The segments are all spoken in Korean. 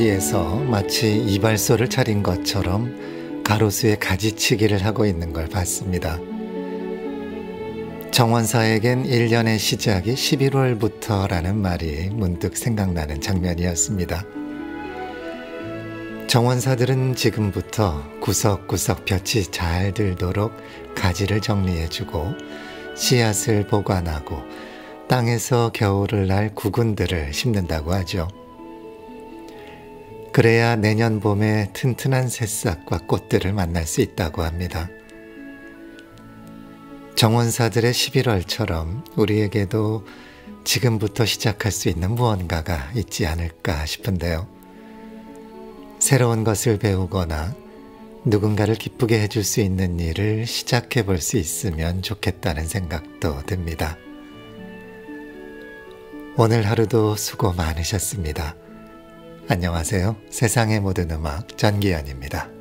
어느 거리에서 마치 이발소를 차린 것처럼 가로수에 가지치기를 하고 있는 걸 봤습니다. 정원사에겐 1년의 시작이 11월부터라는 말이 문득 생각나는 장면이었습니다. 정원사들은 지금부터 구석구석 볕이 잘 들도록 가지를 정리해주고 씨앗을 보관하고 땅에서 겨울을 날 구근들을 심는다고 하죠. 그래야 내년 봄에 튼튼한 새싹과 꽃들을 만날 수 있다고 합니다. 정원사들의 11월처럼 우리에게도 지금부터 시작할 수 있는 무언가가 있지 않을까 싶은데요. 새로운 것을 배우거나 누군가를 기쁘게 해줄 수 있는 일을 시작해 볼 수 있으면 좋겠다는 생각도 듭니다. 오늘 하루도 수고 많으셨습니다. 안녕하세요. 세상의 모든 음악 전기현입니다.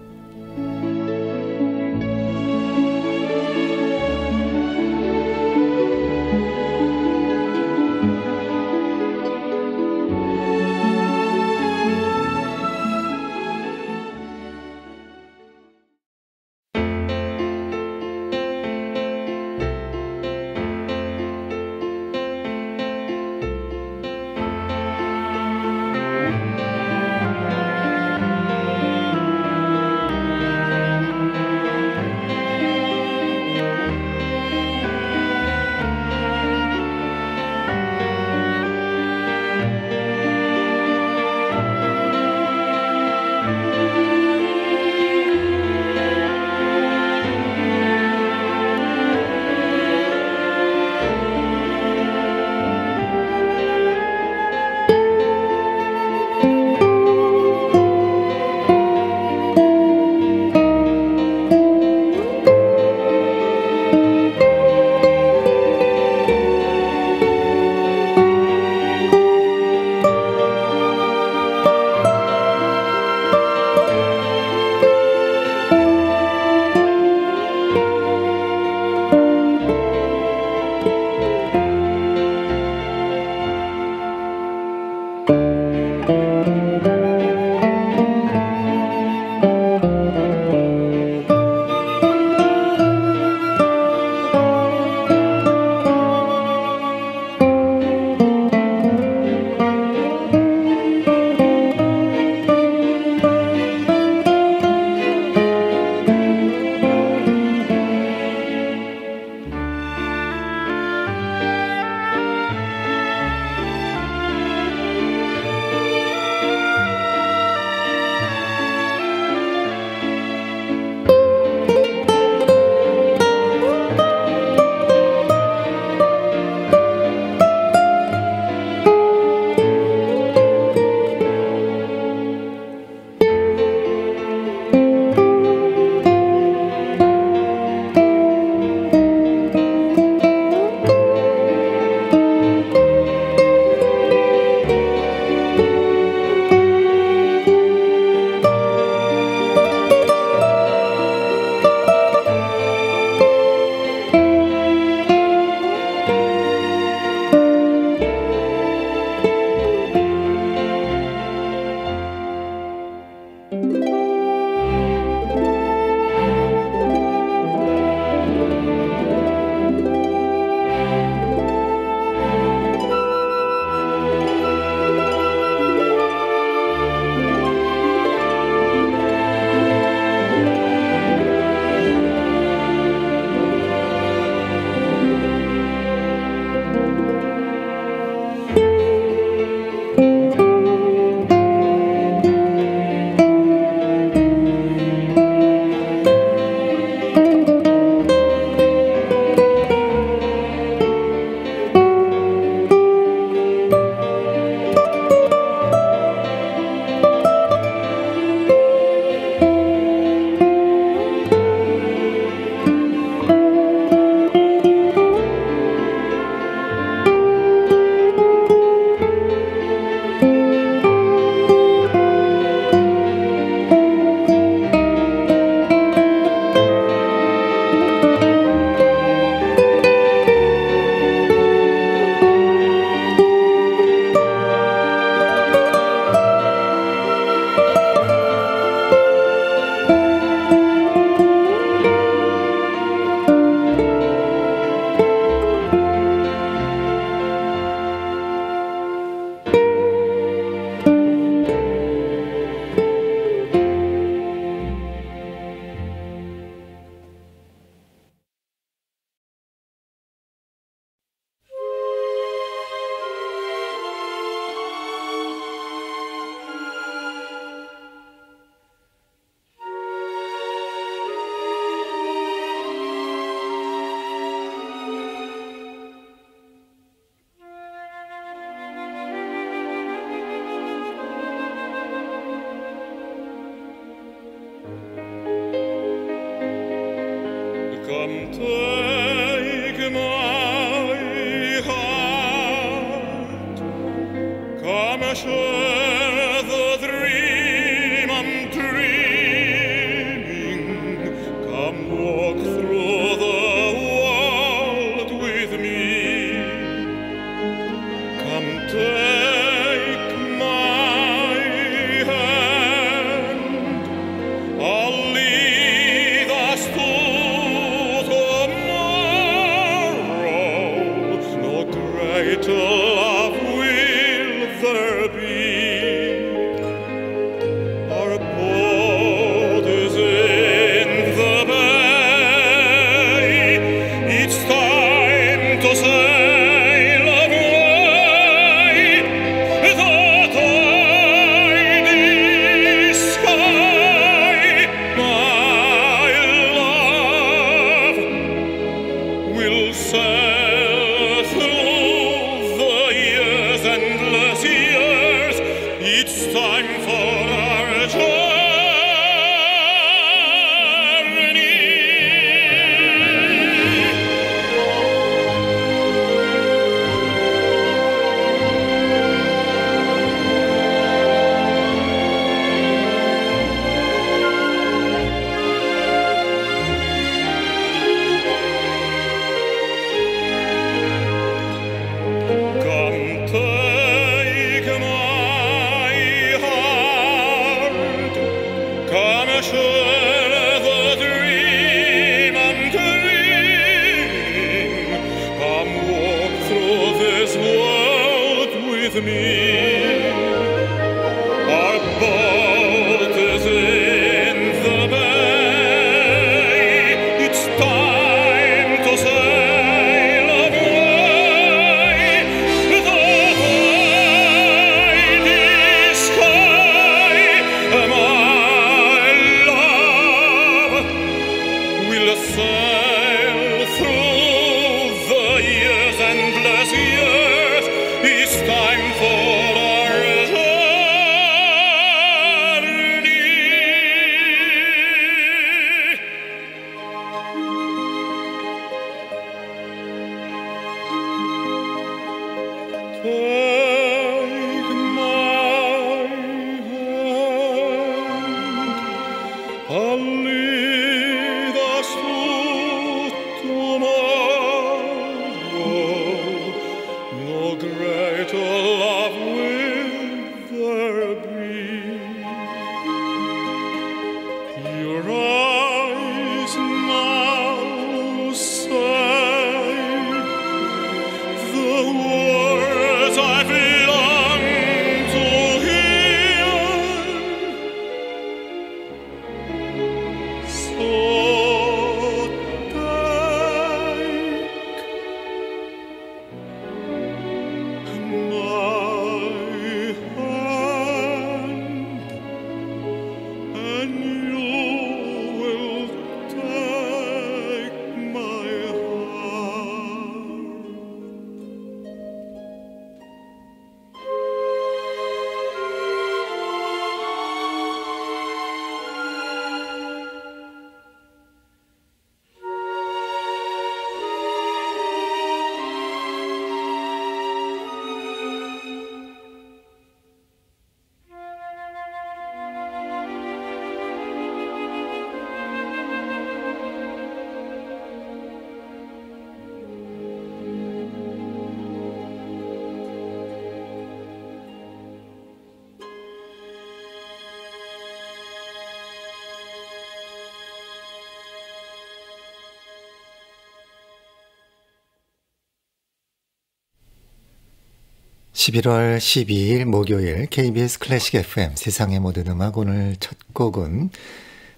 11월 12일 목요일 KBS 클래식 FM 세상의 모든 음악 오늘 첫 곡은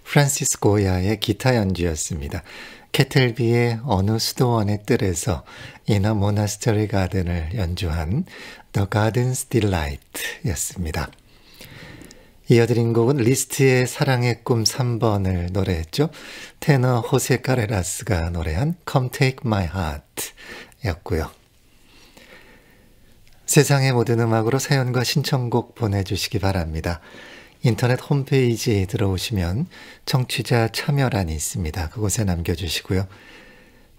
프란시스 고야의 기타 연주였습니다. 케텔비의 어느 수도원의 뜰에서 In a Monastery Garden을 연주한 The Garden's Delight 였습니다. 이어드린 곡은 리스트의 사랑의 꿈 3번을 노래했죠. 테너 호세 카레라스가 노래한 Come Take My Heart 였고요. 세상의 모든 음악으로 사연과 신청곡 보내주시기 바랍니다. 인터넷 홈페이지 들어오시면 청취자 참여란이 있습니다. 그곳에 남겨주시고요.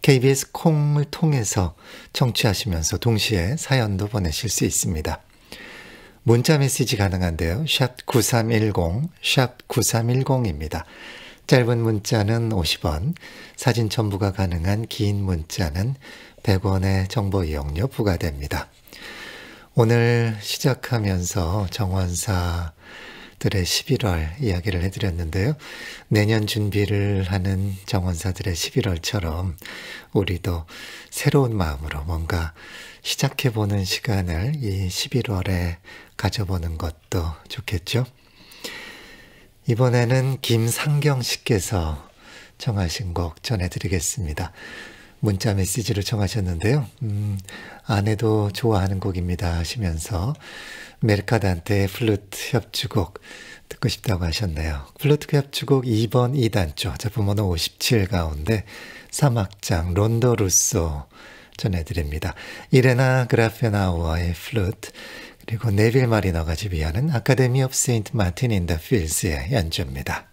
KBS 콩을 통해서 청취하시면서 동시에 사연도 보내실 수 있습니다. 문자 메시지 가능한데요. 샵 9310, 샵 9310입니다. 짧은 문자는 50원, 사진 첨부가 가능한 긴 문자는 100원의 정보 이용료 부과됩니다. 오늘 시작하면서 정원사 들의 11월 이야기를 해드렸는데요. 내년 준비를 하는 정원사들의 11월처럼 우리도 새로운 마음으로 뭔가 시작해보는 시간을 이 11월에 가져보는 것도 좋겠죠. 이번에는 김상경 씨께서 청하신 곡 전해드리겠습니다. 문자 메시지로 청하셨는데요. 음, 아내도 좋아하는 곡입니다 하시면서 메르카단테의 플루트 협주곡 듣고 싶다고 하셨네요. 플루트 협주곡 2번 2단조 작품번호 57 가운데 3악장 Rondo Russo 전해드립니다. 이레나 그라페나우어의 플루트 그리고 네빌 마리너가 지휘하는 아카데미 오브 세인트 마틴 인더 필스의 연주입니다.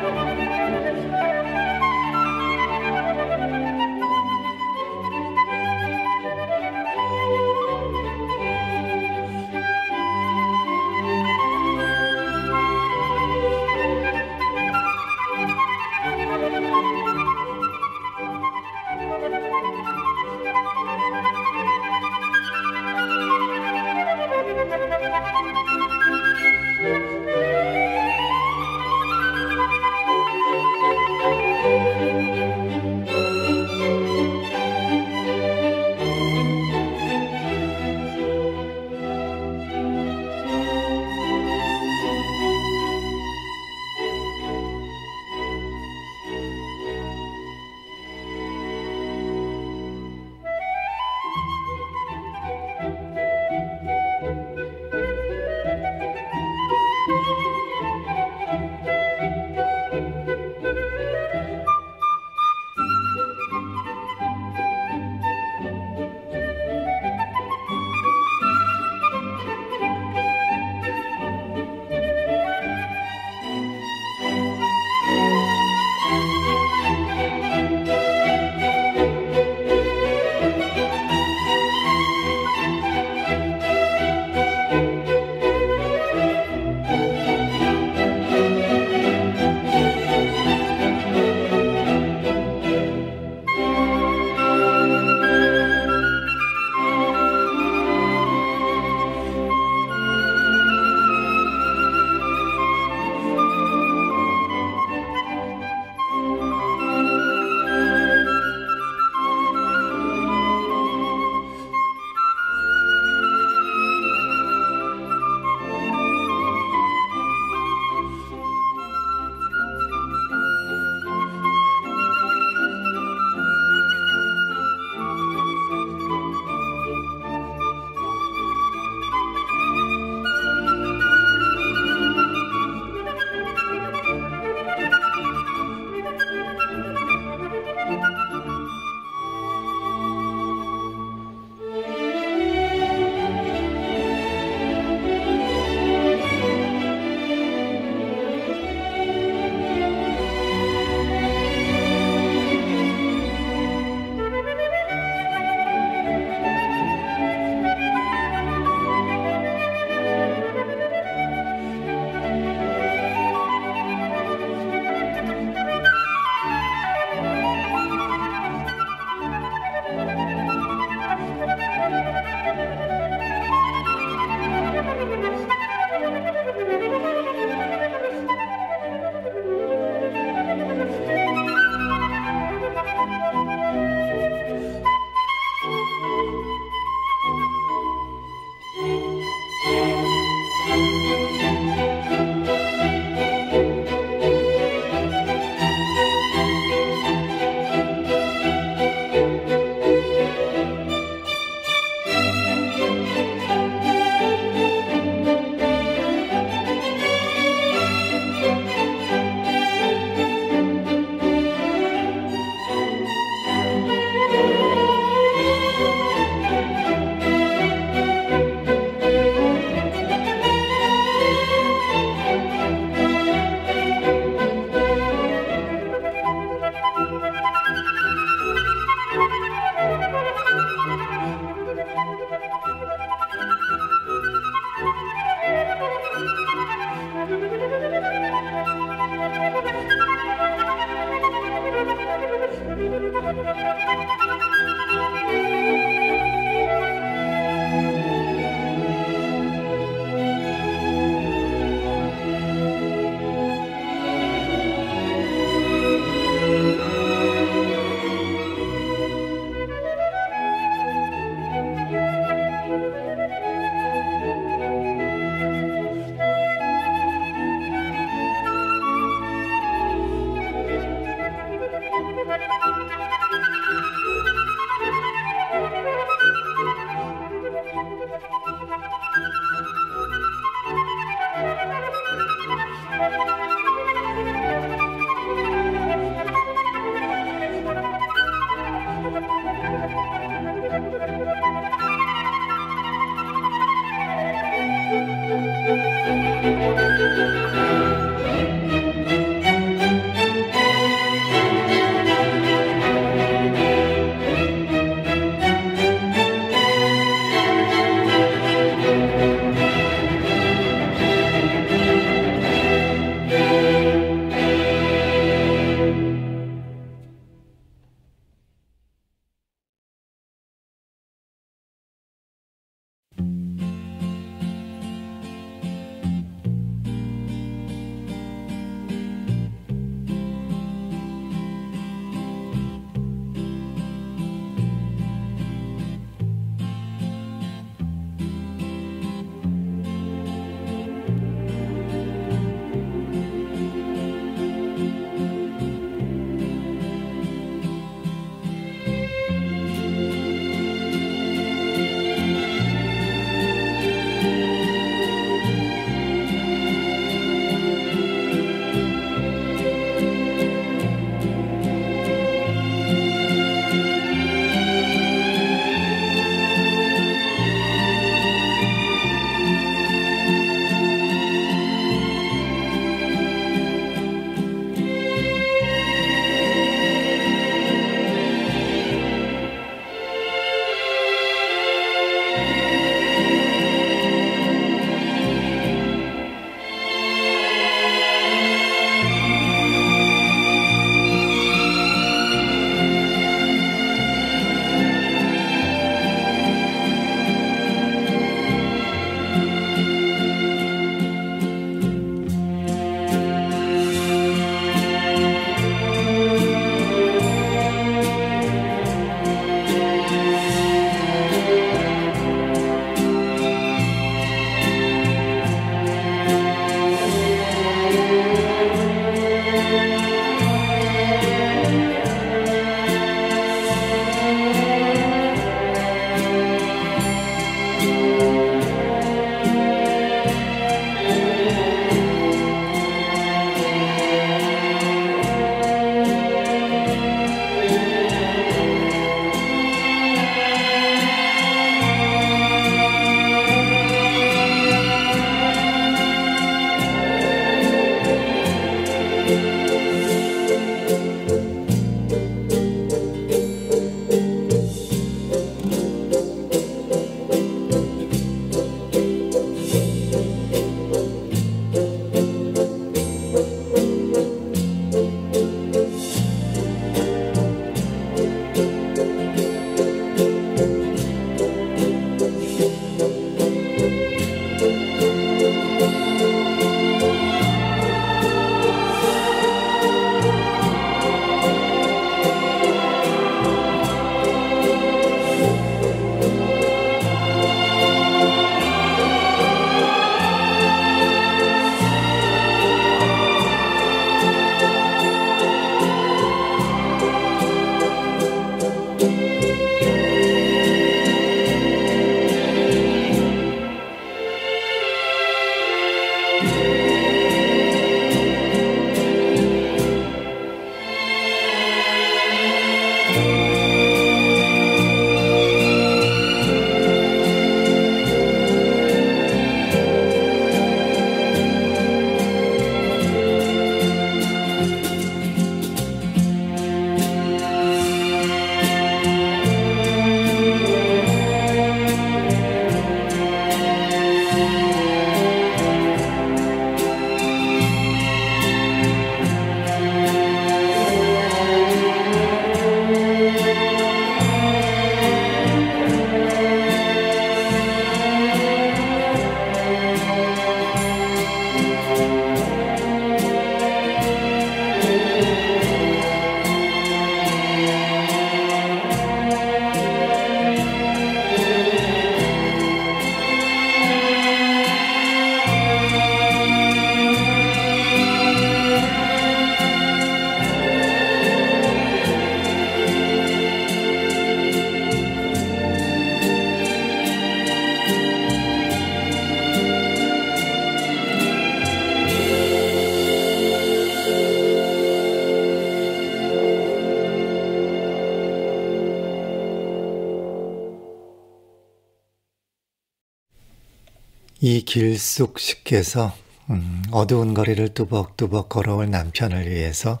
이 길숙 씨께서 음, 어두운 거리를 뚜벅뚜벅 걸어올 남편을 위해서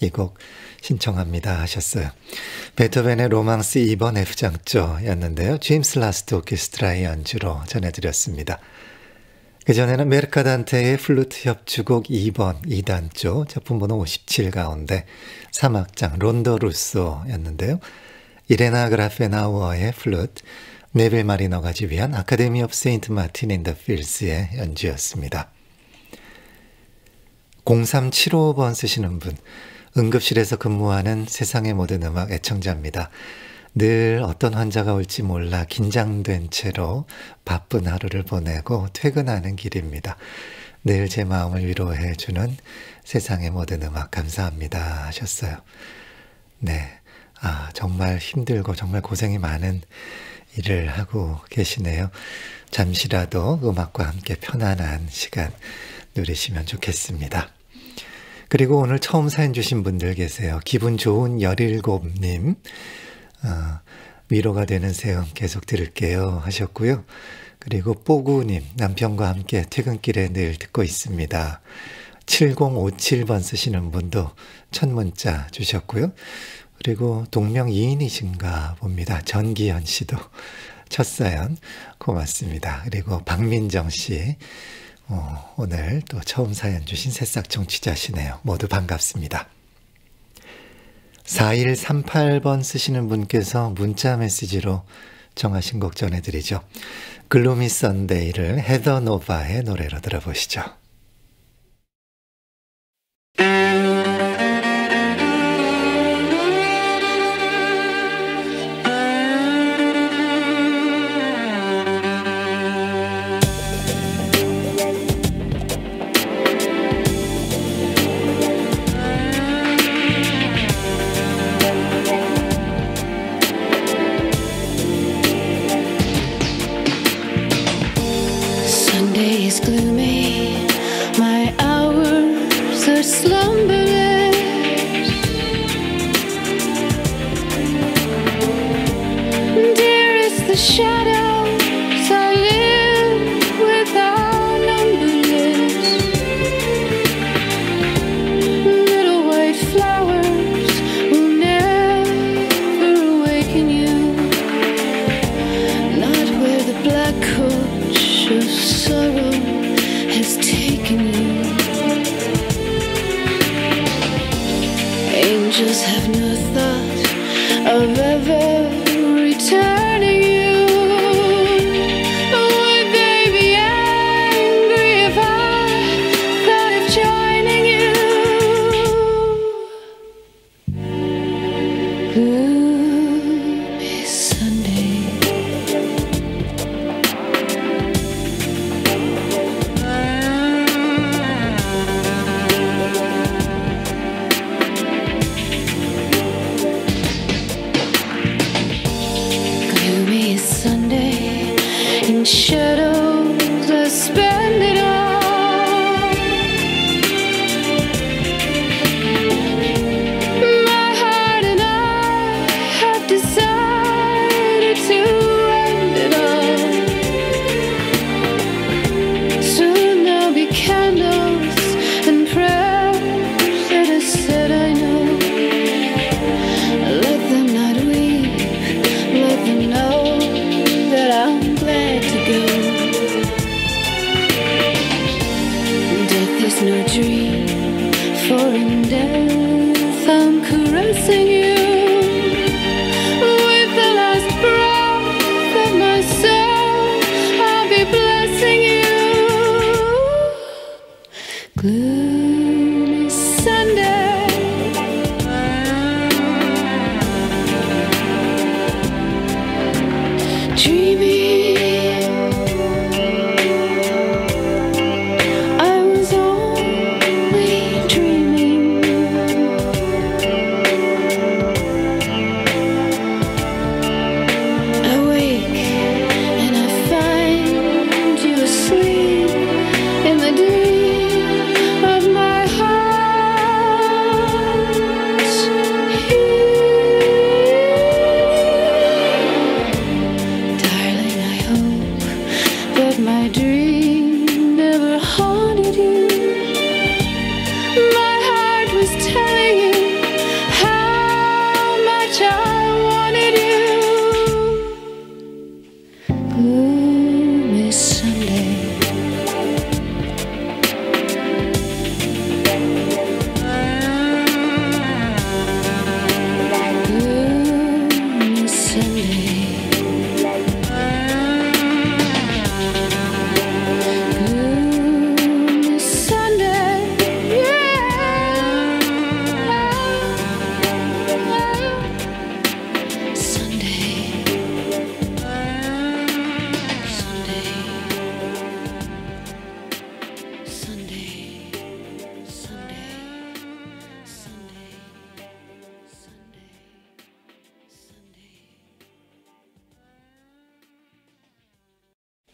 이 곡 신청합니다 하셨어요. 베토벤의 로망스 2번 F장조였는데요. 제임스 라스트 오케스트라의 연주로 전해드렸습니다. 그전에는 메르카단테의 플루트 협주곡 2번 2단조 작품 번호 57 가운데 3악장 Rondo Russo였는데요. 이레나 그라페나우어의 플루트, 네빌 마리너가 지휘한 Academy of Saint Martin in the Fields의 연주였습니다. 0375번 쓰시는 분, 응급실에서 근무하는 세상의 모든 음악 애청자입니다. 늘 어떤 환자가 올지 몰라 긴장된 채로 바쁜 하루를 보내고 퇴근하는 길입니다. 늘 제 마음을 위로해 주는 세상의 모든 음악 감사합니다 하셨어요. 네. 아, 정말 힘들고 정말 고생이 많은 일을 하고 계시네요. 잠시라도 음악과 함께 편안한 시간 누리시면 좋겠습니다. 그리고 오늘 처음 사연 주신 분들 계세요. 기분 좋은 17님. 어, 위로가 되는 세움 계속 들을게요 하셨고요. 그리고 뽀구님 남편과 함께 퇴근길에 늘 듣고 있습니다. 7057번 쓰시는 분도 첫 문자 주셨고요. 그리고 동명이인이신가 봅니다. 전기현 씨도 첫 사연 고맙습니다. 그리고 박민정 씨 어, 오늘 또 처음 사연 주신 새싹 청취자시네요. 모두 반갑습니다. 4138번 쓰시는 분께서 문자 메시지로 정하신 곡 전해드리죠. 글로미 썬데이를 헤더 노바의 노래로 들어보시죠.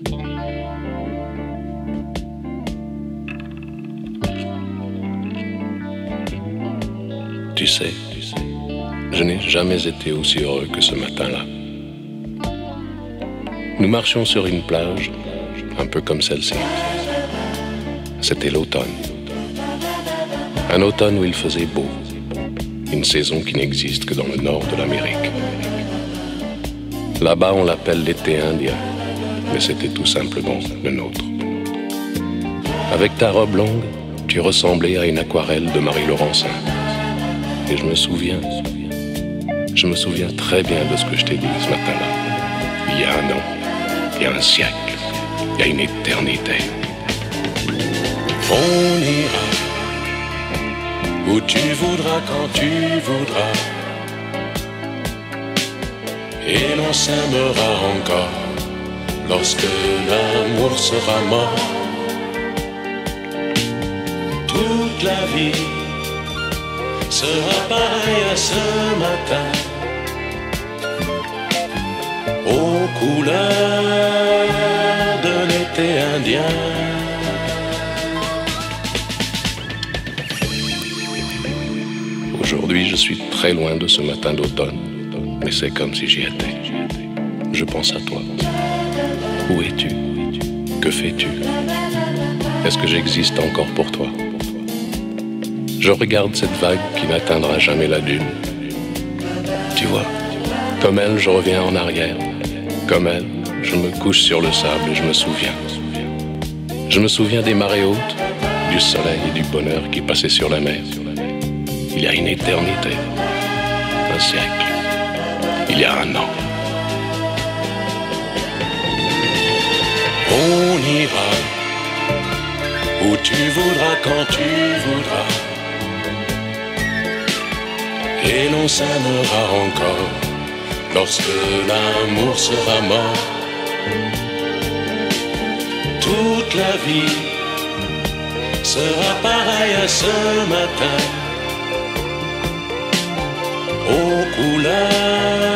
Tu sais, je n'ai jamais été aussi heureux que ce matin-là. Nous marchions sur une plage, un peu comme celle-ci. C'était l'automne. Un automne où il faisait beau. Une saison qui n'existe que dans le nord de l'Amérique. Là-bas, on l'appelle l'été indien, c'était tout simplement le nôtre. Avec ta robe longue, tu ressemblais à une aquarelle de Marie Laurencin. Et je me souviens, je me souviens très bien de ce que je t'ai dit ce matin-là. Il y a un an, il y a un siècle, il y a une éternité. On ira où tu voudras quand tu voudras. Et l'on s'aimera encore lorsque l'amour sera mort. Toute la vie sera pareille à ce matin. Aux couleurs de l'été indien. Aujourd'hui, je suis très loin de ce matin d'automne, mais c'est comme si j'y étais. Je pense à toi. Où es-tu? Que fais-tu? Est-ce que j'existe encore pour toi? Je regarde cette vague qui n'atteindra jamais la dune. Tu vois, comme elle, je reviens en arrière. Comme elle, je me couche sur le sable et je me souviens. Je me souviens des marées hautes, du soleil et du bonheur qui passaient sur la mer. Il y a une éternité, un siècle, il y a un an. On ira où tu voudras quand tu voudras. Et l'on s'aimera encore lorsque l'amour sera mort. Toute la vie sera pareille à ce matin aux couleurs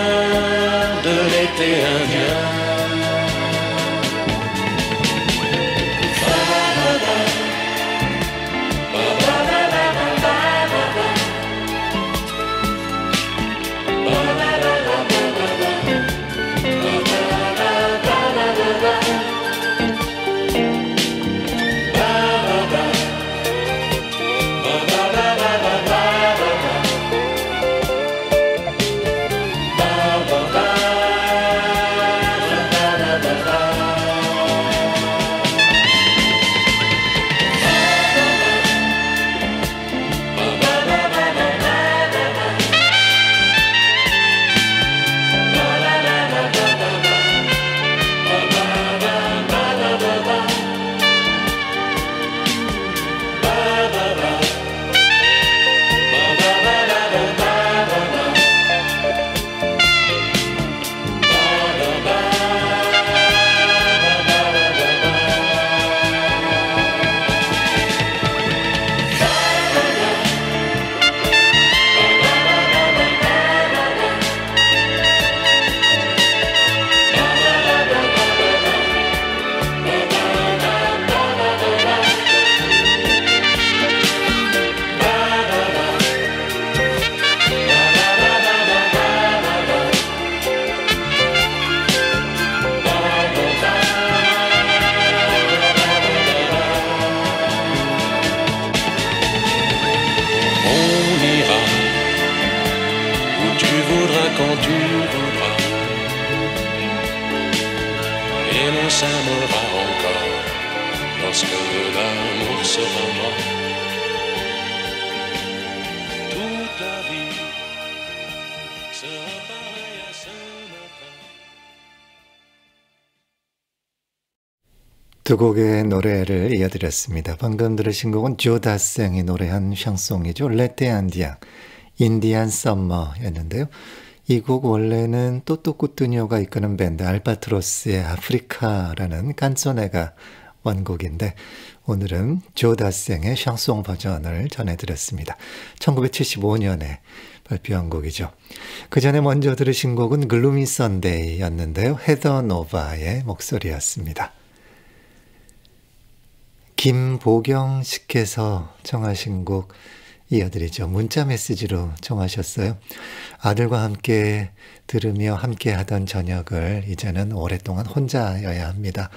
이어드렸습니다. 방금 들으신 곡은 조 다생이 노래한 샹송이죠. L'été indien, Indian Summer였는데요. 이 곡 원래는 또또 꾸뚜뇨가 이끄는 밴드 알바트로스의 아프리카라는 깐소네가 원곡인데 오늘은 조 다생의 샹송 버전을 전해드렸습니다. 1975년에 발표한 곡이죠. 그 전에 먼저 들으신 곡은 Gloomy Sunday였는데요. 헤더 노바의 목소리였습니다. 김보경 씨께서 청하신 곡 이어드리죠. 문자 메시지로 청하셨어요. 아들과 함께 들으며 함께 하던 저녁을 이제는 오랫동안 혼자여야 합니다.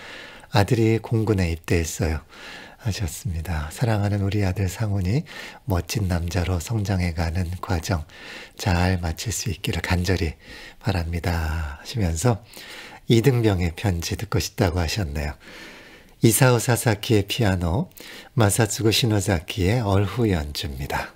아들이 공군에 입대했어요. 하셨습니다. 사랑하는 우리 아들 상훈이 멋진 남자로 성장해가는 과정 잘 마칠 수 있기를 간절히 바랍니다. 하시면서 이등병의 편지 듣고 싶다고 하셨네요. 이사오 사사키의 피아노, 마사츠고 시노자키의 얼후 연주입니다.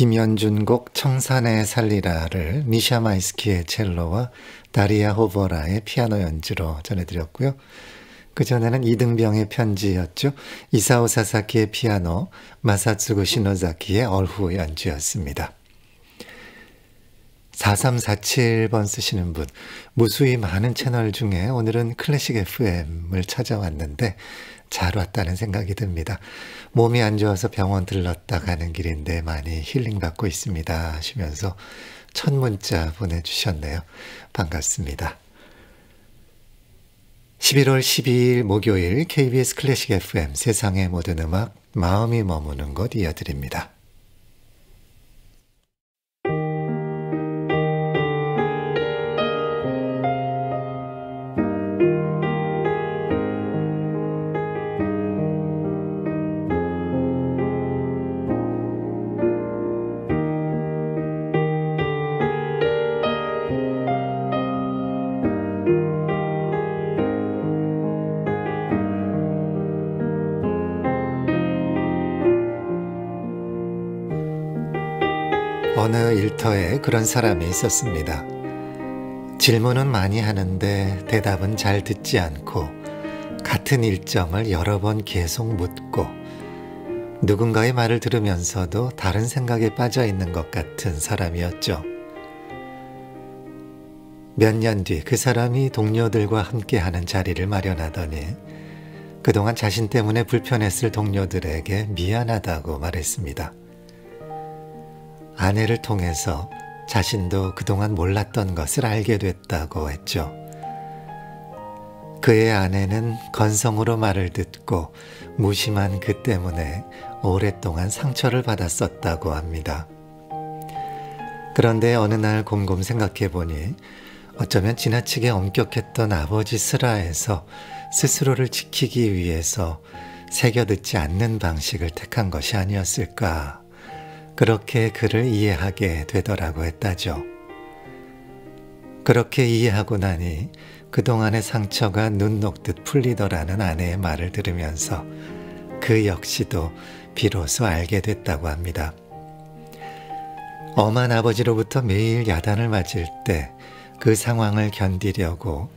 김연준 곡 청산의 살리라를 미샤 마이스키의 첼로와 다리아 호버라의 피아노 연주로 전해드렸고요. 그전에는 이등병의 편지였죠. 이사오 사사키의 피아노, 마사츠구 시노자키의 얼후 연주였습니다. 4347번 쓰시는 분, 무수히 많은 채널 중에 오늘은 클래식 FM을 찾아왔는데 잘 왔다는 생각이 듭니다. 몸이 안 좋아서 병원 들렀다 가는 길인데 많이 힐링받고 있습니다 하시면서 첫 문자 보내주셨네요. 반갑습니다. 11월 12일 목요일 KBS 클래식 FM 세상의 모든 음악 마음이 머무는 곳 이어드립니다. 그런 사람이 있었습니다. 질문은 많이 하는데 대답은 잘 듣지 않고 같은 일정을 여러 번 계속 묻고 누군가의 말을 들으면서도 다른 생각에 빠져 있는 것 같은 사람이었죠. 몇 년 뒤 그 사람이 동료들과 함께 하는 자리를 마련하더니 그동안 자신 때문에 불편했을 동료들에게 미안하다고 말했습니다. 아내를 통해서 자신도 그동안 몰랐던 것을 알게 됐다고 했죠. 그의 아내는 건성으로 말을 듣고 무심한 그 때문에 오랫동안 상처를 받았었다고 합니다. 그런데 어느 날 곰곰 생각해 보니 어쩌면 지나치게 엄격했던 아버지 슬하에서 스스로를 지키기 위해서 새겨듣지 않는 방식을 택한 것이 아니었을까 그렇게 그를 이해하게 되더라고 했다죠. 그렇게 이해하고 나니 그동안의 상처가 눈 녹듯 풀리더라는 아내의 말을 들으면서 그 역시도 비로소 알게 됐다고 합니다. 엄한 아버지로부터 매일 야단을 맞을 때 그 상황을 견디려고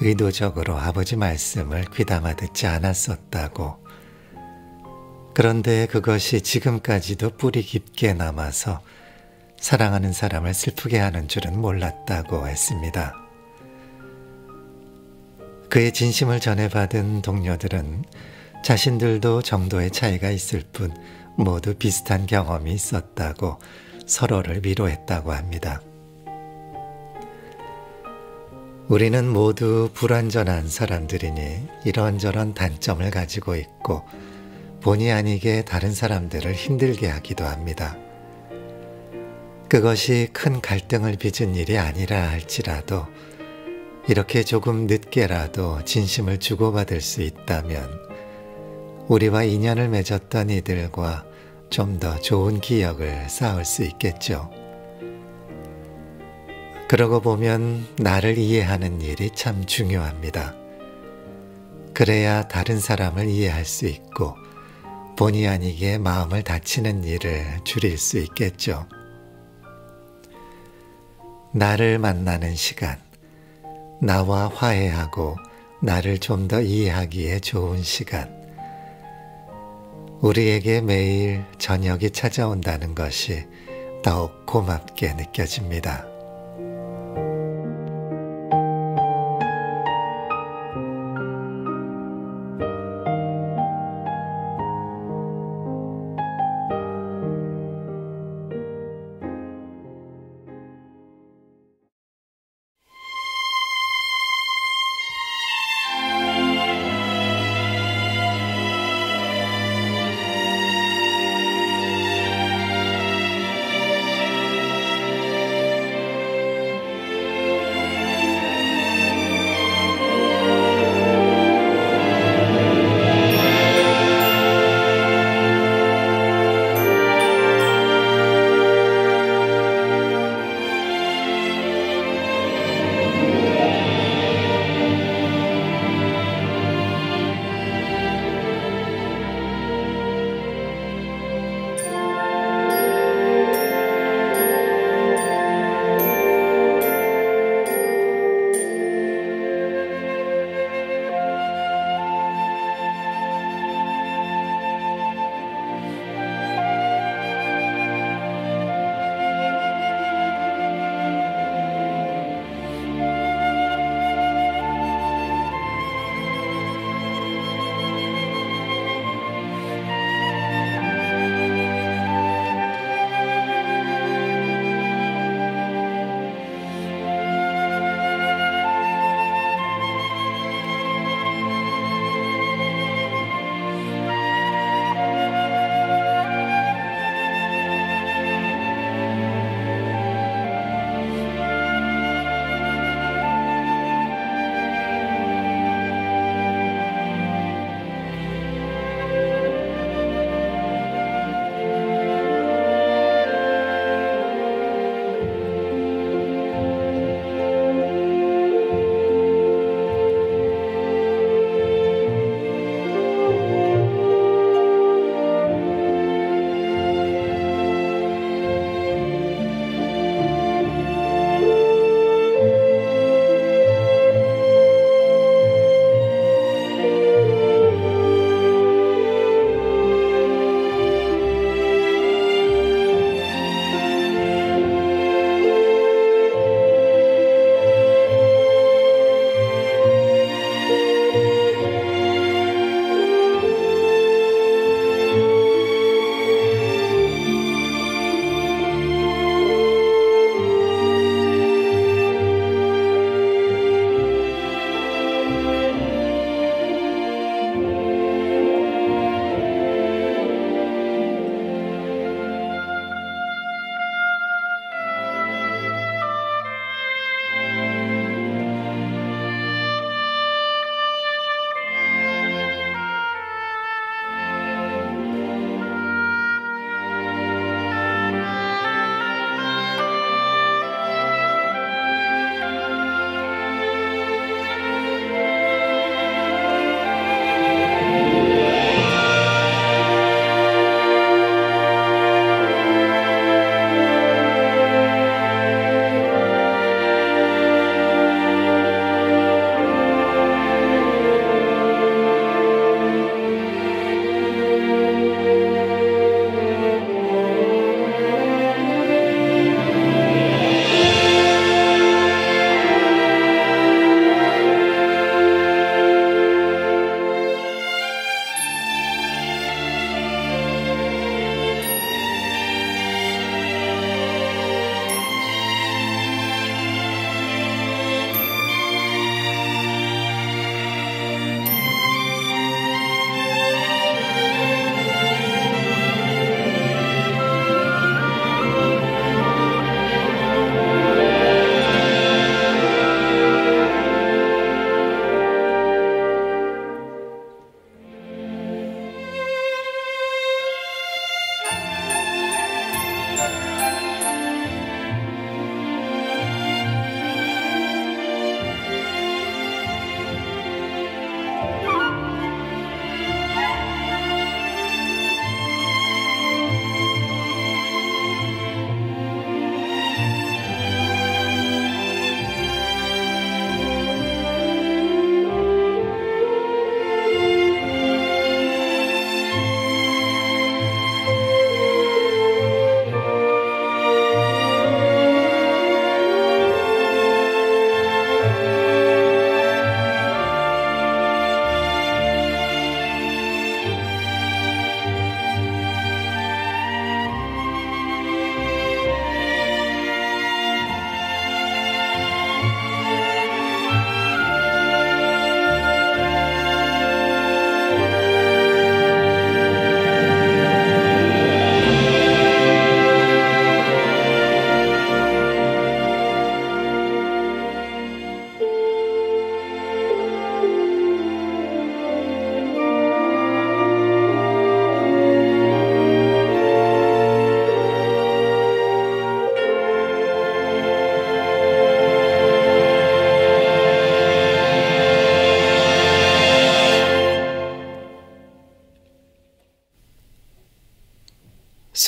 의도적으로 아버지 말씀을 귀담아 듣지 않았었다고 그런데 그것이 지금까지도 뿌리 깊게 남아서 사랑하는 사람을 슬프게 하는 줄은 몰랐다고 했습니다. 그의 진심을 전해받은 동료들은 자신들도 정도의 차이가 있을 뿐 모두 비슷한 경험이 있었다고 서로를 위로했다고 합니다. 우리는 모두 불완전한 사람들이니 이런저런 단점을 가지고 있고 본의 아니게 다른 사람들을 힘들게 하기도 합니다. 그것이 큰 갈등을 빚은 일이 아니라 할지라도 이렇게 조금 늦게라도 진심을 주고받을 수 있다면 우리와 인연을 맺었던 이들과 좀 더 좋은 기억을 쌓을 수 있겠죠. 그러고 보면 나를 이해하는 일이 참 중요합니다. 그래야 다른 사람을 이해할 수 있고 본의 아니게 마음을 다치는 일을 줄일 수 있겠죠. 나를 만나는 시간, 나와 화해하고 나를 좀 더 이해하기에 좋은 시간. 우리에게 매일 저녁이 찾아온다는 것이 더욱 고맙게 느껴집니다.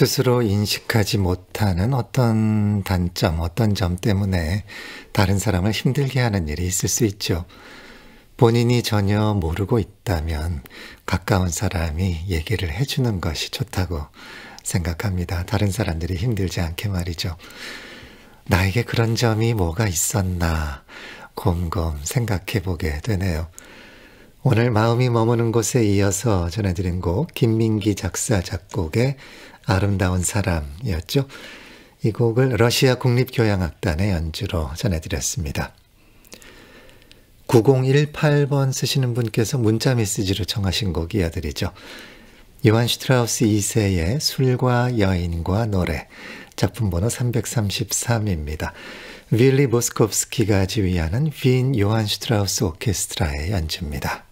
스스로 인식하지 못하는 어떤 단점, 어떤 점 때문에 다른 사람을 힘들게 하는 일이 있을 수 있죠. 본인이 전혀 모르고 있다면 가까운 사람이 얘기를 해주는 것이 좋다고 생각합니다. 다른 사람들이 힘들지 않게 말이죠. 나에게 그런 점이 뭐가 있었나 곰곰 생각해 보게 되네요. 오늘 마음이 머무는 곳에 이어서 전해드린 곡 김민기 작사 작곡의 아름다운 사람이었죠. 이 곡을 러시아 국립교향악단의 연주로 전해드렸습니다. 9018번 쓰시는 분께서 문자 메시지로 청하신 곡 이어드리죠. 요한 슈트라우스 2세의 술과 여인과 노래 작품 번호 333입니다. 윌리 보스코프스키가 지휘하는 빈 요한 슈트라우스 오케스트라의 연주입니다.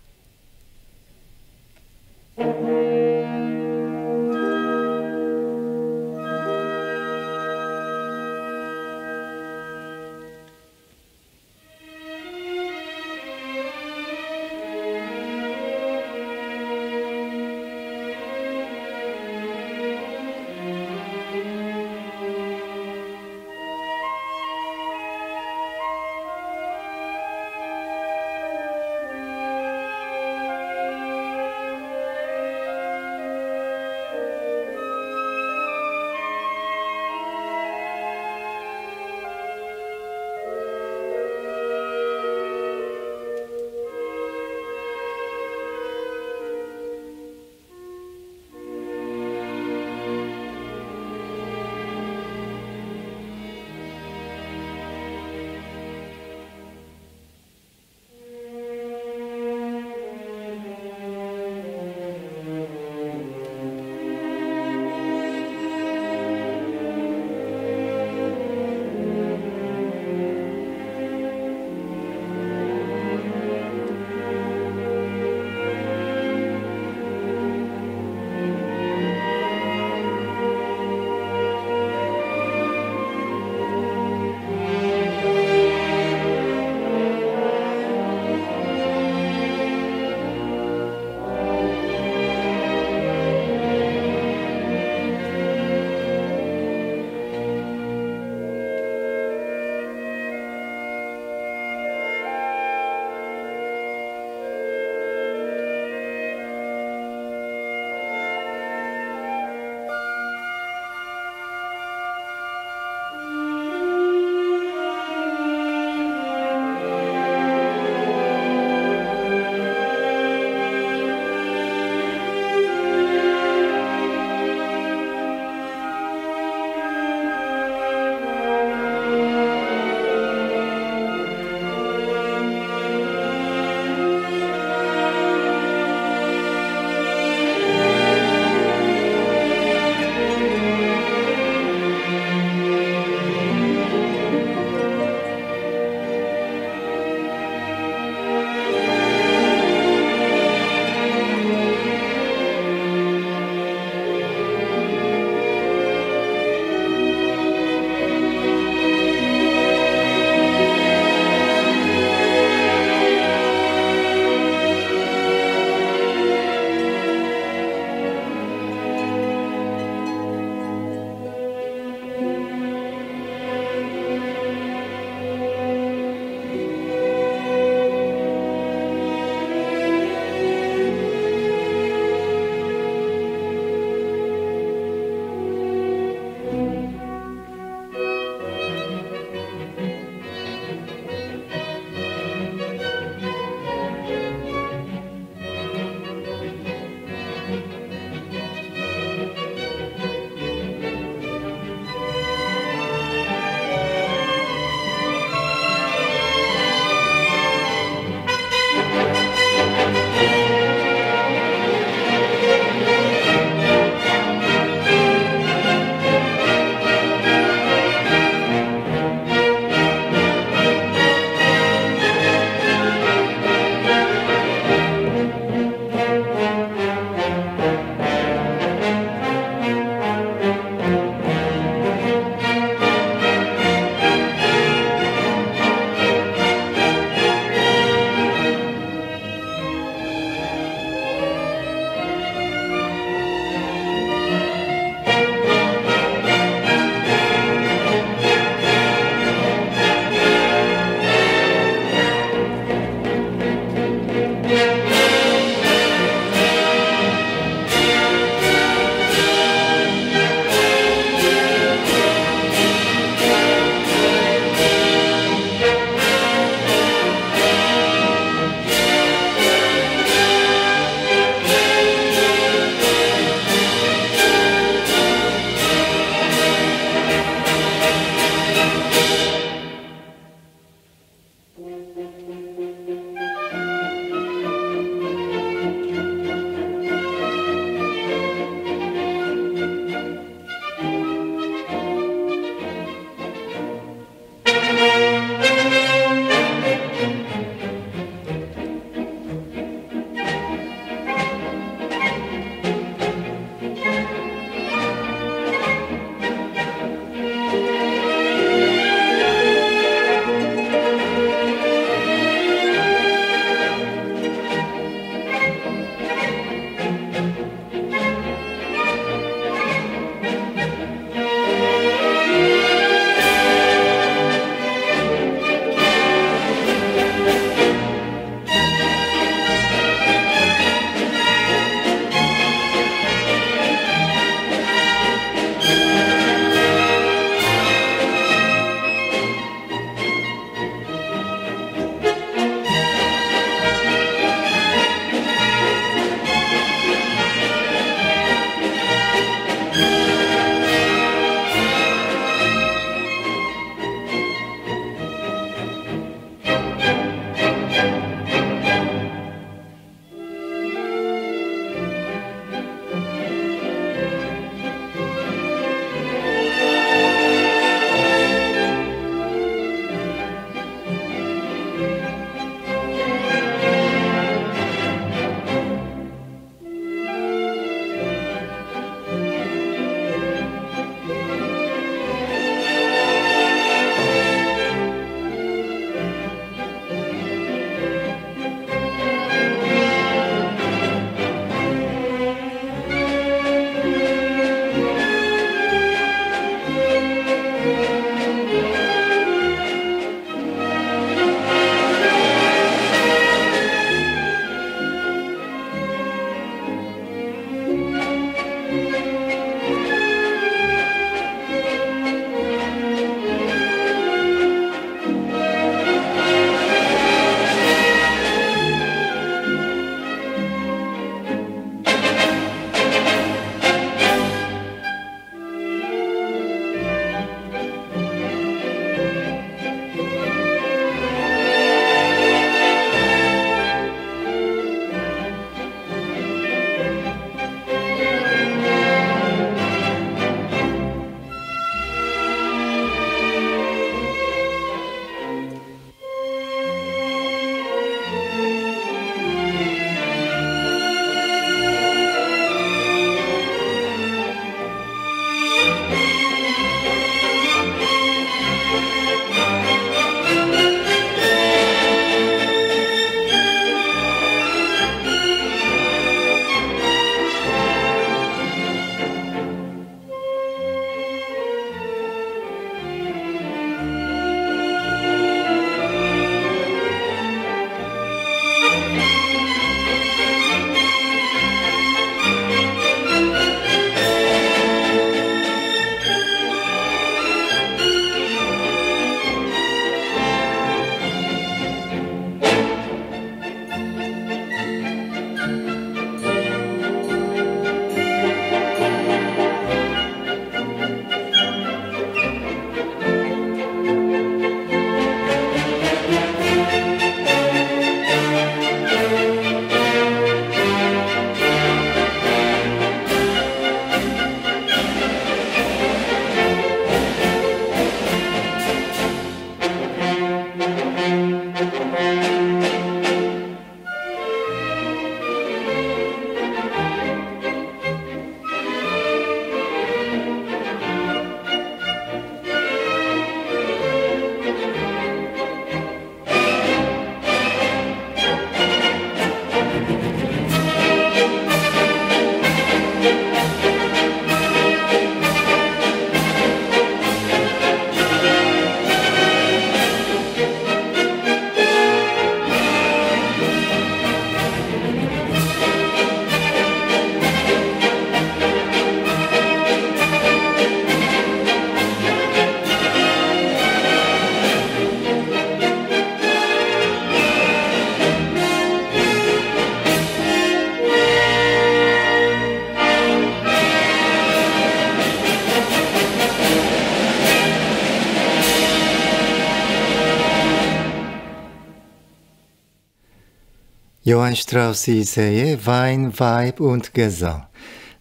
요한 슈트라우스 2세의 Wein, Weib und Gesang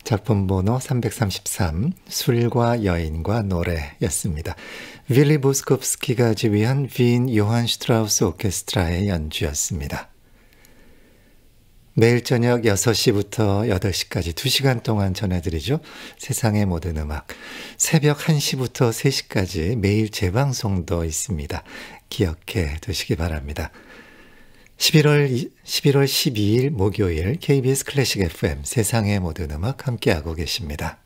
작품 번호 333 술과 여인과 노래였습니다. 윌리 보스콥스키가 지휘한 빈 요한 슈트라우스 오케스트라의 연주였습니다. 매일 저녁 6시부터 8시까지 2시간 동안 전해드리죠. 세상의 모든 음악. 새벽 1시부터 3시까지 매일 재방송도 있습니다. 기억해 두시기 바랍니다. 11월, 11월 12일 목요일 KBS 클래식 FM 세상의 모든 음악 함께하고 계십니다.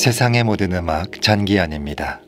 세상의 모든 음악 전기현입니다.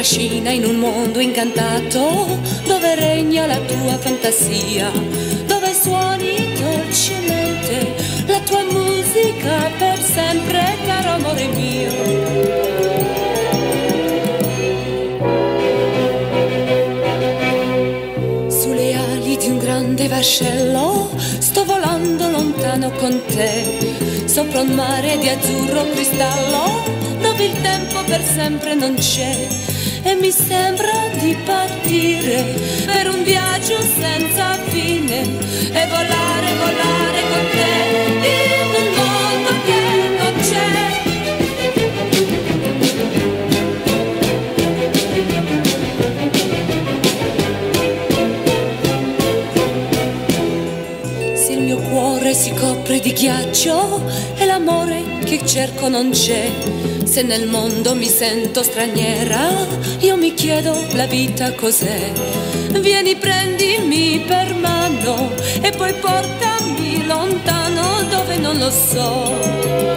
Trascina in un mondo incantato dove regna la tua fantasia, dove suoni dolcemente la tua musica per sempre, caro amore mio. grande vascello, sto volando lontano con te, sopra un mare di azzurro cristallo, dove il tempo per sempre non c'è. Mi sembra di partire per un viaggio senza fine e volare, volare con te in un mondo che non c'è. cuore si copre di ghiaccio e l'amore che cerco non c'è. Se nel mondo mi sento straniera, io mi chiedo la vita cos'è. Vieni, prendimi per mano e poi portami lontano dove non lo so.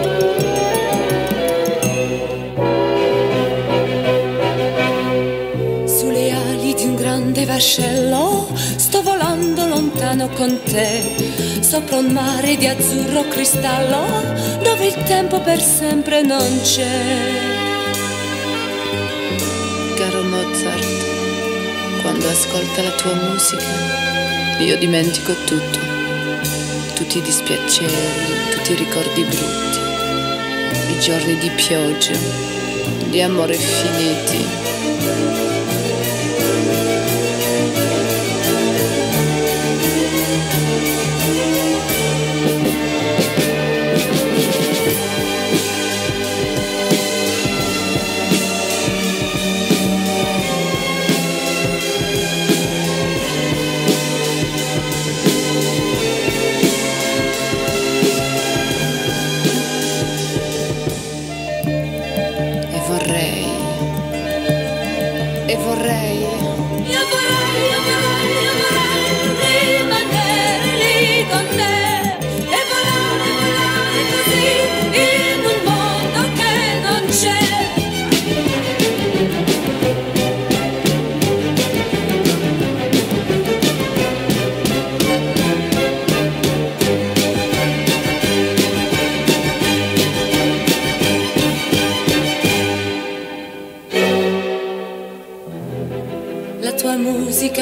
grande vascello, sto volando lontano con te, sopra un mare di azzurro cristallo, dove il tempo per sempre non c'è. Caro Mozart, quando ascolta la tua musica, io dimentico tutto, tutti i dispiaceri, tutti i ricordi brutti, i giorni di pioggia, di amore finiti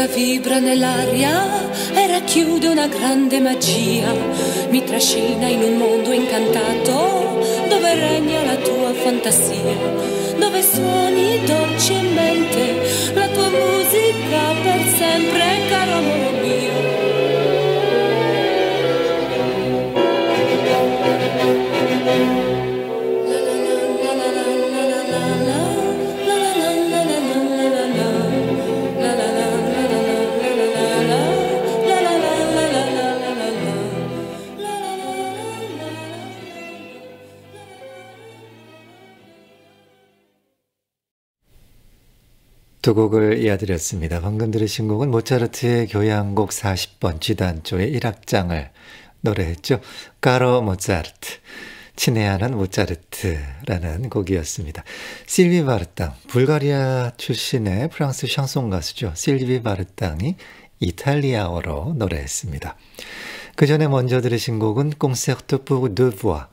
musica vibra nell'aria e racchiude una grande magia, mi trascina in un mondo incantato dove regna la tua fantasia, dove suoni dolcemente la tua musica per sempre, caro amore mio. 두 곡을 이어드렸습니다. 방금 들으신 곡은 모차르트의 교향곡 40번 G단조의 1악장을 노래했죠. 까로 모차르트, 친애하는 모차르트라는 곡이었습니다. 실비 바르땅, 불가리아 출신의 프랑스 샹송 가수죠. 실비 바르땅이 이탈리아어로 노래했습니다. 그 전에 먼저 들으신 곡은 푸 드부아,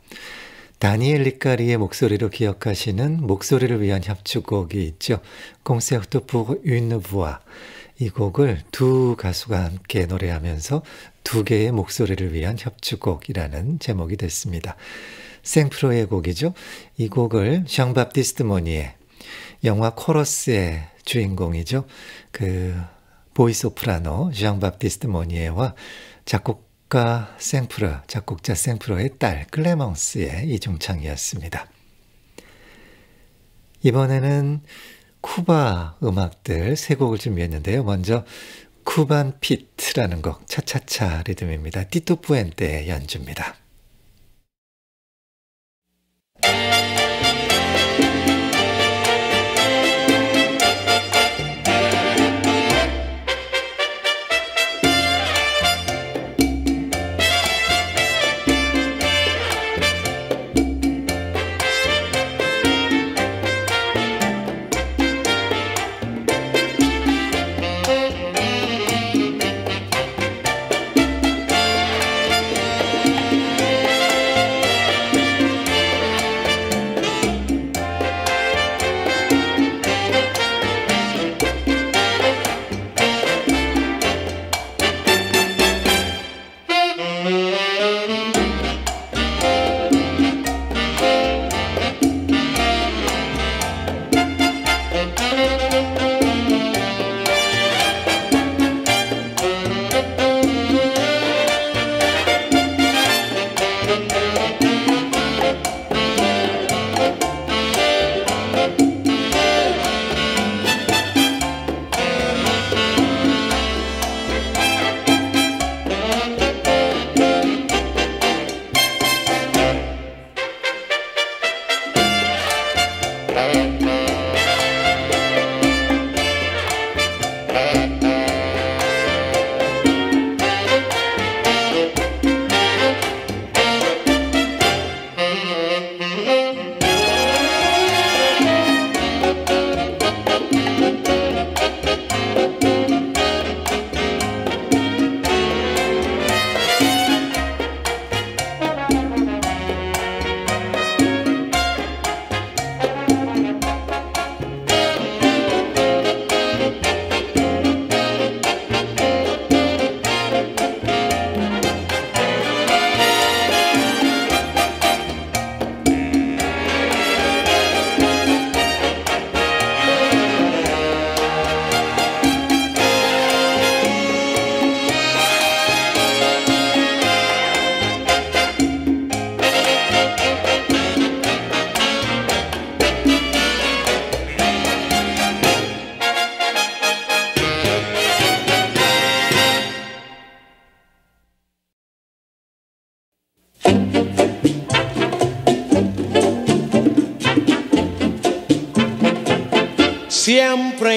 다니엘 리카리의 목소리로 기억하시는 목소리를 위한 협주곡이 있죠. Concerto pour une. 이 곡을 두 가수가 함께 노래하면서 두 개의 목소리를 위한 협주곡이라는 제목이 됐습니다. 생프로의 곡이죠. 이 곡을 장바티스트 모니에 영화 코러스의 주인공이죠. 그 보이 소프라노 장바티스트 모니에와 작곡 작곡가 생프로, 작곡자 생프로의 딸 클레먼스의 이중창이었습니다. 이번에는 쿠바 음악들 세 곡을 준비했는데요. 먼저 쿠반 피트라는 곡 차차차 리듬입니다. 띠토 뿌엔테의 연주입니다.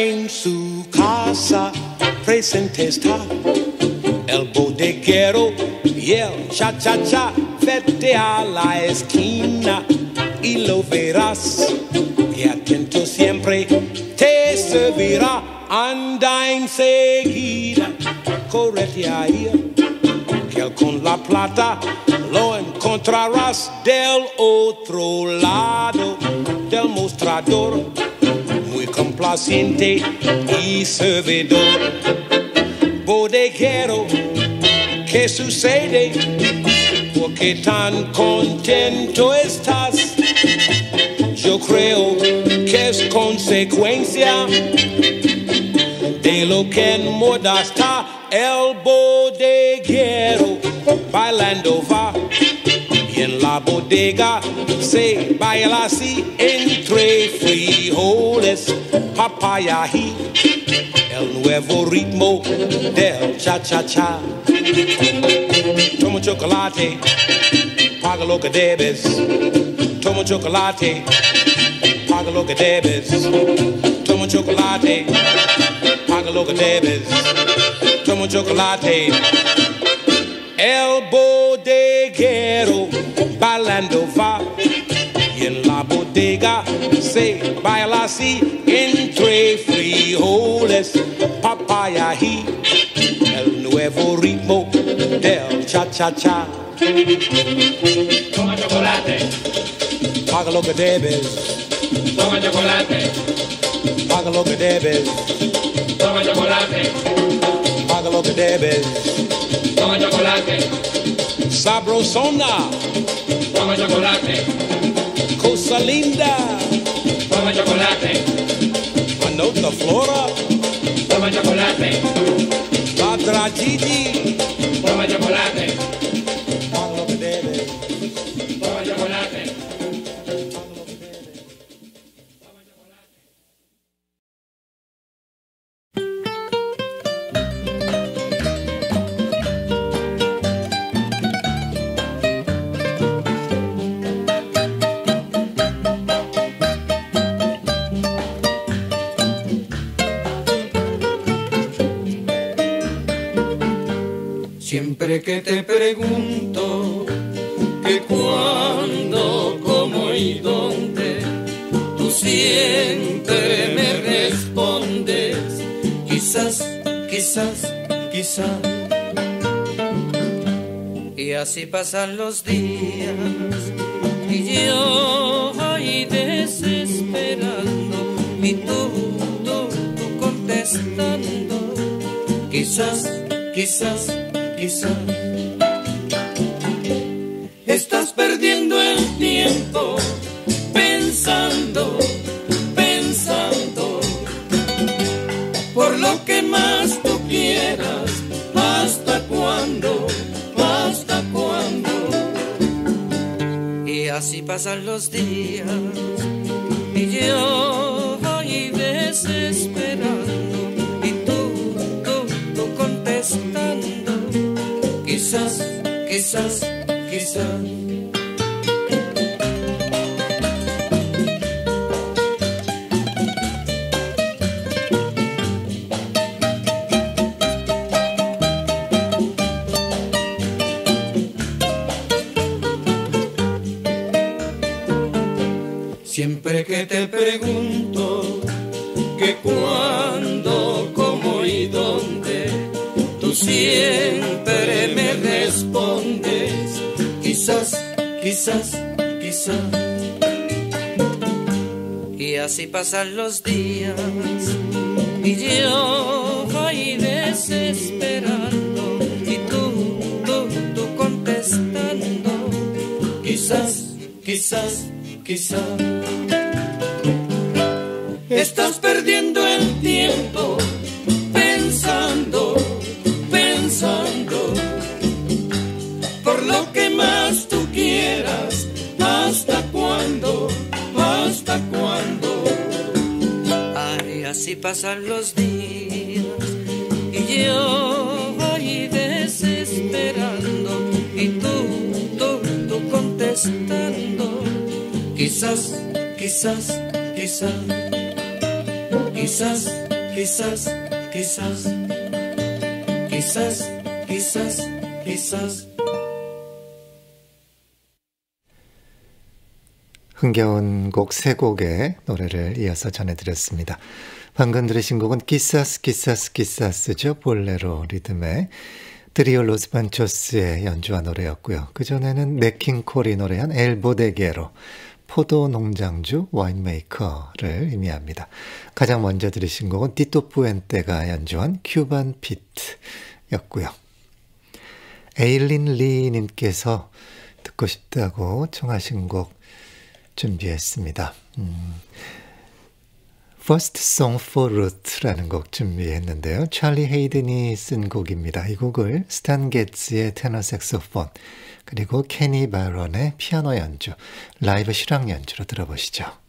En su casa presente está el bodeguero y el cha-cha-cha. Vete a la esquina y lo verás. Y atento siempre te servirá. Anda enseguida, correte que muy complaciente y servidor. Bodeguero, ¿qué sucede? ¿Por qué tan contento estás? Yo creo que es consecuencia de lo que en moda está el bodeguero bailando va y en la bodega se baila así papaya y el nuevo ritmo del cha cha cha toma chocolate paga lo que debes. Toma chocolate paga lo que debes. Toma chocolate paga lo que debes, toma chocolate. El bodeguero bailando va. Y en la bodega se baila así entre frijoles, papaya y el nuevo ritmo del cha-cha-cha. Toma chocolate, Paga lo que debes, toma chocolate, paga lo que debes, toma chocolate, paga lo que debes. toma chocolate, Sabrosona, toma chocolate, cosa linda. toma chocolate, Anota Flora, toma chocolate, Padra Gigi, que te pregunto que cuándo, cómo y dónde, tú siempre me respondes, quizás, quizás, quizás. Y así pasan los días sun. que ça quizás, quizás, quizás, quizás, quizás. 흥겨운 곡 세 곡의 노래를 이어서 전해드렸습니다. 방금 들으신 곡은 기사스 기사스 기사스죠. 볼레로 리듬의 드리오 로스반초스의 연주한 노래였고요. 그전에는 네킹콜이 노래한 엘보데게로 포도 농장주 와인메이커를 의미합니다. 가장 먼저 들으신 곡은 디토 뿌엔테가 연주한 큐반 피트였고요. 에일린 리님께서 듣고 싶다고 청하신 곡 준비했습니다. 음, First Song for Ruth라는 곡 준비했는데요. 찰리 헤이든이 쓴 곡입니다. 이 곡을 스탄 게츠의 테너 색소폰 그리고 케니 바런의 피아노 연주, 라이브 실황 연주로 들어보시죠.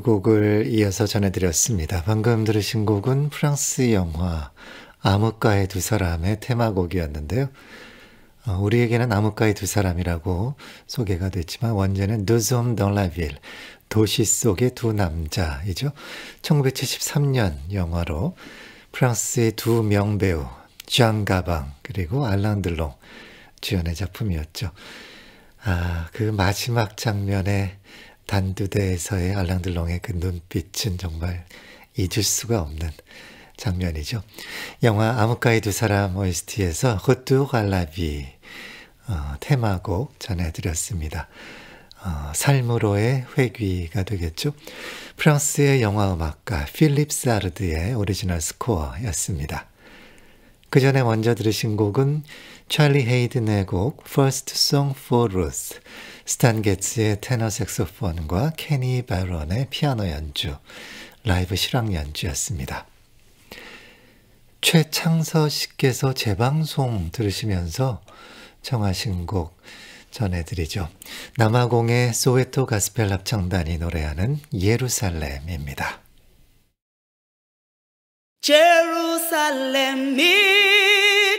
두 곡을 이어서 전해드렸습니다. 방금 들으신 곡은 프랑스 영화 암흑가의 두 사람의 테마곡이었는데요. 어, 우리에게는 암흑가의 두 사람이라고 소개가 됐지만 원제는 Deux hommes 도시 속의 두 남자이죠. 1973년 영화로 프랑스의 두 명배우 장 가방 그리고 알랑 들롱 주연의 작품이었죠. 아, 그 마지막 장면에 단두대에서의 알랑들롱의 그 눈빛은 정말 잊을 수가 없는 장면이죠. 영화 암흑가의 두 사람 OST에서 Retour à la vie 어, 테마곡 전해드렸습니다. 어, 삶으로의 회귀가 되겠죠. 프랑스의 영화 음악가 필립 사르드의 오리지널 스코어였습니다. 그 전에 먼저 들으신 곡은 찰리 헤이든의 곡 First Song for Ruth 스탄 게츠의 테너 색소폰과 케니 바론의 피아노 연주, 라이브 실황 연주였습니다. 최창서 씨께서 재방송 들으시면서 청하신 곡 전해드리죠. 남아공의 소웨토 가스펠 합창단이 노래하는 예루살렘입니다. Jerusalem, Mikael,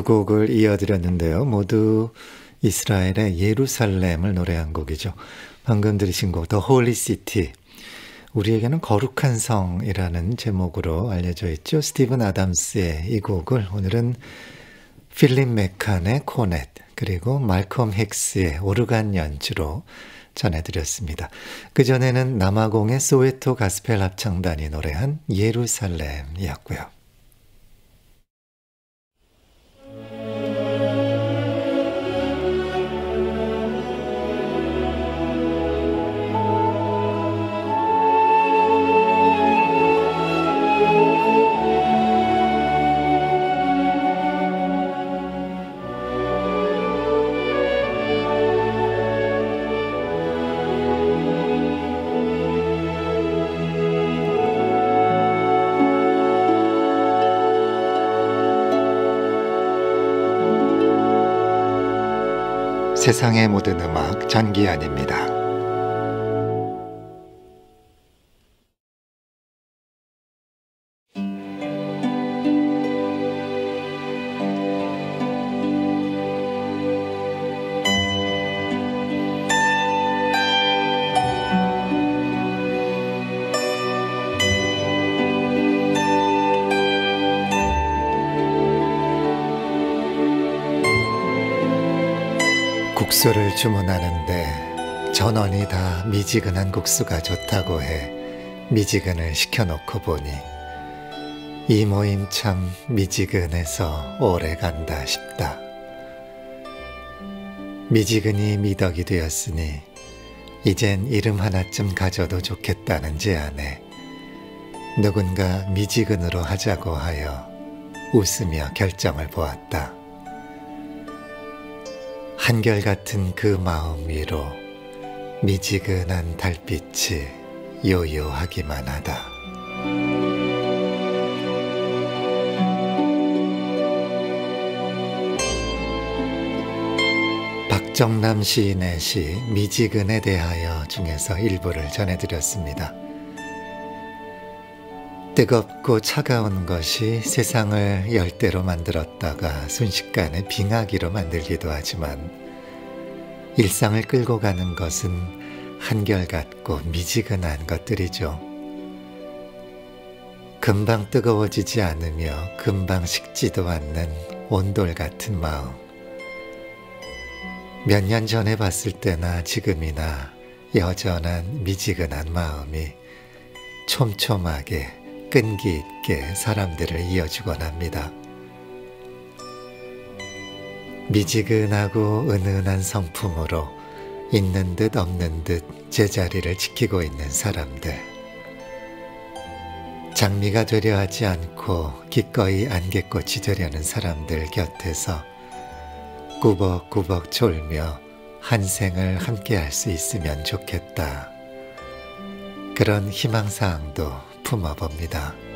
두 곡을 이어드렸는데요. 모두 이스라엘의 예루살렘을 노래한 곡이죠. 방금 들으신 곡, The Holy City. 우리에게는 거룩한 성이라는 제목으로 알려져 있죠. 스티븐 아담스의 이 곡을 오늘은 필립 메칸의 코넷, 그리고 말콤 헥스의 오르간 연주로 전해드렸습니다. 그전에는 남아공의 소웨토 가스펠 합창단이 노래한 예루살렘이었고요. 세상의 모든 음악 전기안입니다. 주문하는데 전원이 다 미지근한 국수가 좋다고 해 미지근을 시켜놓고 보니 이 모임 참 미지근해서 오래 간다 싶다. 미지근이 미덕이 되었으니 이젠 이름 하나쯤 가져도 좋겠다는 제안에 누군가 미지근으로 하자고 하여 웃으며 결정을 보았다. 한결같은 그 마음 위로 미지근한 달빛이 요요하기만 하다. 박정남 시인의 시 미지근에 대하여 중에서 일부를 전해드렸습니다. 뜨겁고 차가운 것이 세상을 열대로 만들었다 가 순식간에 빙하기로 만들기도 하지만 일상을 끌고 가는 것은 한결같고 미지근한 것들이죠. 금방 뜨거워지지 않으며 금방 식지도 않는 온돌 같은 마음. 몇 년 전에 봤을 때나 지금이나 여전한 미지근한 마음이 촘촘하게 끈기 있게 사람들을 이어주곤 합니다. 미지근하고 은은한 성품으로 있는 듯 없는 듯 제자리를 지키고 있는 사람들. 장미가 되려 하지 않고 기꺼이 안개꽃이 되려는 사람들 곁에서 꾸벅꾸벅 졸며 한 생을 함께 할 수 있으면 좋겠다. 그런 희망사항도 품어봅니다.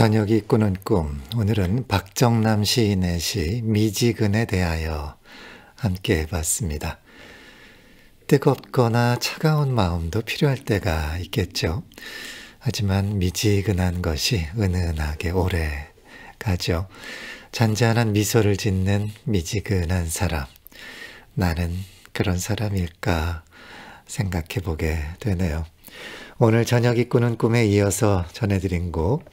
저녁이 꾸는 꿈. 오늘은 박정남 시인의 시 미지근에 대하여 함께 해봤습니다. 뜨겁거나 차가운 마음도 필요할 때가 있겠죠. 하지만 미지근한 것이 은은하게 오래 가죠. 잔잔한 미소를 짓는 미지근한 사람. 나는 그런 사람일까 생각해 보게 되네요. 오늘 저녁이 꾸는 꿈에 이어서 전해드린 곡,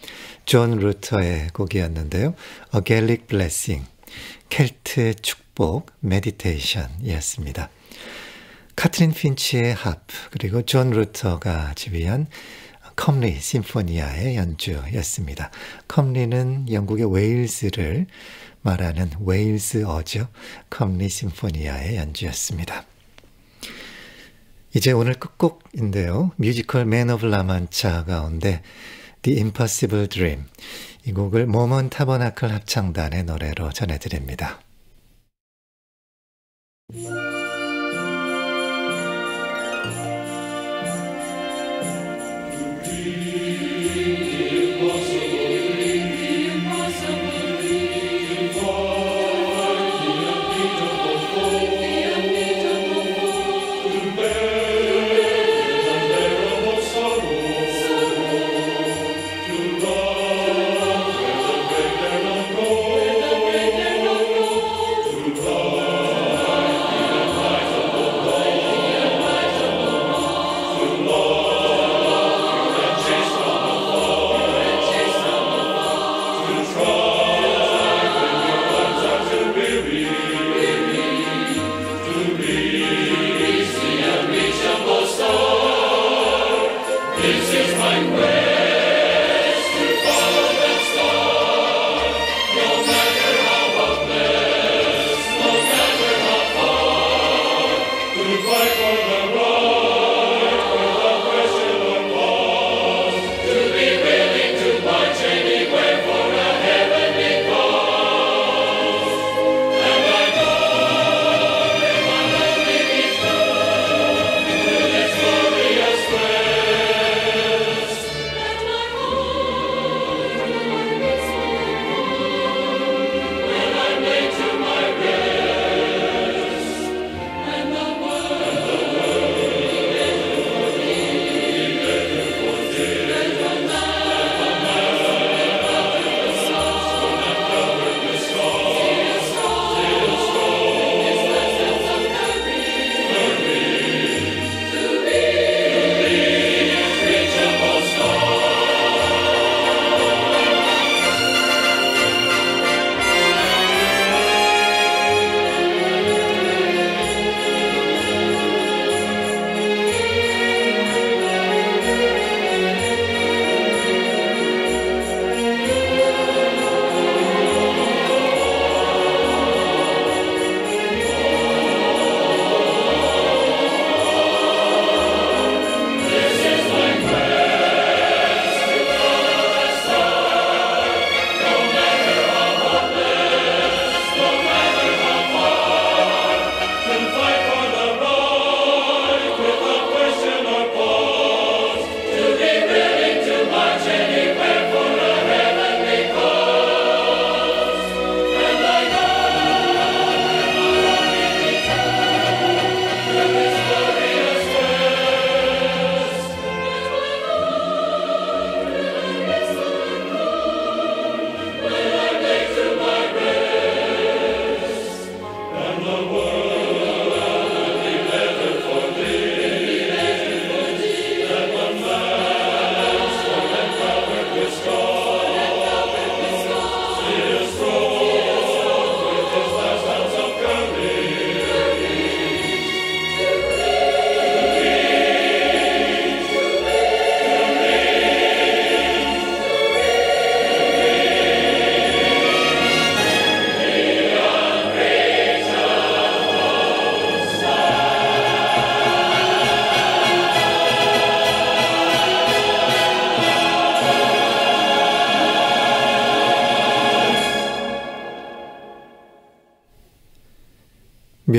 존 루터의 곡이었는데요. A Gaelic Blessing, 켈트의 축복, 메디테이션이었습니다. 카트린 핀치의 하프, 그리고 존 루터가 지휘한 컴리 심포니아의 연주였습니다. 컴리는 영국의 웨일스를 말하는 웨일스어죠. 컴리 심포니아의 연주였습니다. 이제 오늘 끝곡인데요. 뮤지컬 맨 오브 라만차 가운데 The Impossible Dream 이 곡을 모먼 타버나클 합창단의 노래로 전해드립니다.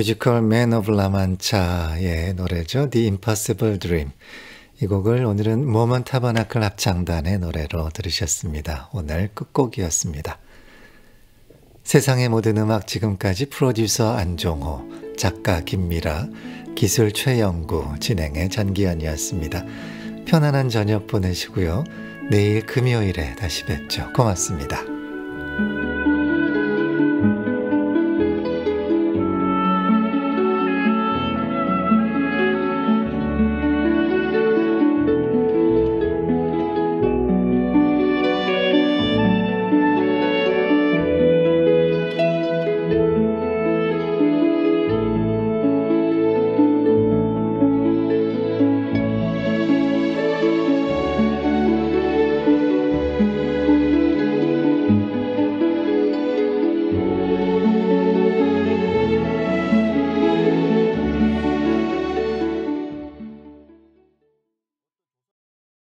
뮤지컬 맨 오브 라만차의 노래죠. The Impossible Dream. 이 곡을 오늘은 모먼 타버나클 합창단의 노래로 들으셨습니다. 오늘 끝곡이었습니다. 세상의 모든 음악 지금까지 프로듀서 안종호, 작가 김미라, 기술 최영구, 진행의 전기현이었습니다. 편안한 저녁 보내시고요. 내일 금요일에 다시 뵙죠. 고맙습니다.